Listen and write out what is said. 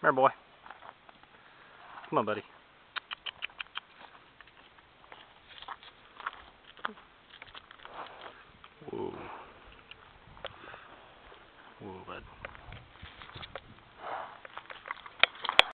Here, boy. Come on, buddy. Whoa. Whoa, bud.